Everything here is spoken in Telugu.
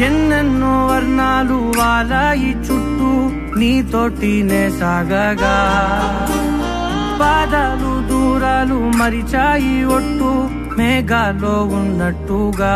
ఎన్నెన్నో వర్ణాలు వాలాయి చుట్టూ నీతోటినే సాగగా. పాదాలు దూరాలు మరిచాయి ఒట్టు మేఘాలో ఉన్నట్టుగా.